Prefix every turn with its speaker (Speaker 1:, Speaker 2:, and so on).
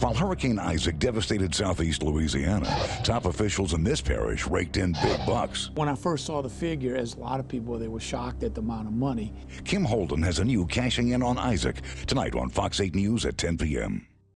Speaker 1: While Hurricane Isaac devastated southeast Louisiana, top officials in this parish raked in big bucks.
Speaker 2: When I first saw the figure, as a lot of people, they were shocked at the amount of money.
Speaker 1: Kim Holden has a new cashing in on Isaac tonight on Fox 8 News at 10 p.m.